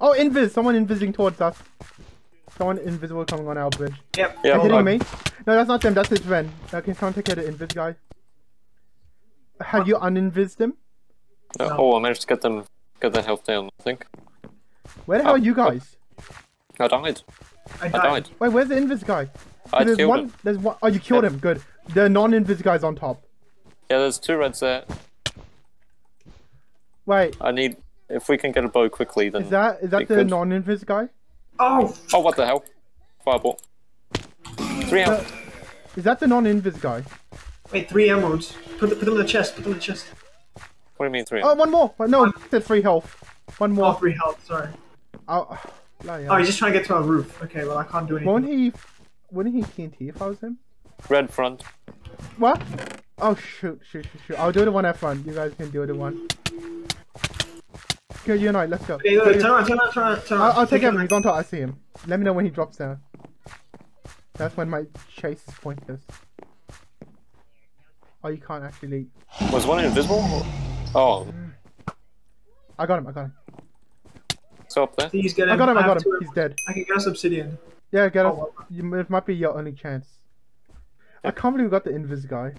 Oh, invis! Someone invising towards us. Someone invisible coming on our bridge. Yep. Yeah, They're hold hitting on. me. No, that's not them. That's his friend. Uh, can someone take care of the invis guy? Have you uninvised him? No, No. Oh, I managed to get them, get their health down. I think Where the hell Oh, are you guys? I died. I I died. died. Wait, where's the invis guy? I there's killed one. him. There's one oh you killed Yeah. him. Good. The non-invis guy's on top. Yeah, there's two reds there. Wait, I need. If we can get a bow quickly, then. is that is that the could. non-invis guy? Oh, Oh, what the hell? Fireball. Three Uh. Is that the non-invis guy? wait, three emeralds. Put, the, put them in the chest. Put them in the chest. What do you mean three Oh, out? one more. Wait, no, said free health. One more. three health. Sorry. Oh, bloody Oh, hell. he's just trying to get to our roof. Okay, well I can't do anything. Won't he? Wouldn't he TNT if I was him? Red front. What? Oh shoot, shoot, shoot, shoot. I'll do the one at front. You guys can do the one. Okay, you and I, let's go. Okay, look, turn around, turn around, turn around, turn around. I'll, I'll take it him. He's on top. I see him. Let me know when he drops down. That's when my chase is pointless. Oh, you can't actually. leap. Was one invisible? Oh, I got him. I got him. so up there. Please get him. I got him. I have got him. two He's dead. I can get us obsidian. Yeah, get Oh, us. well. You, it might be your only chance. I can't believe we got the invis guy.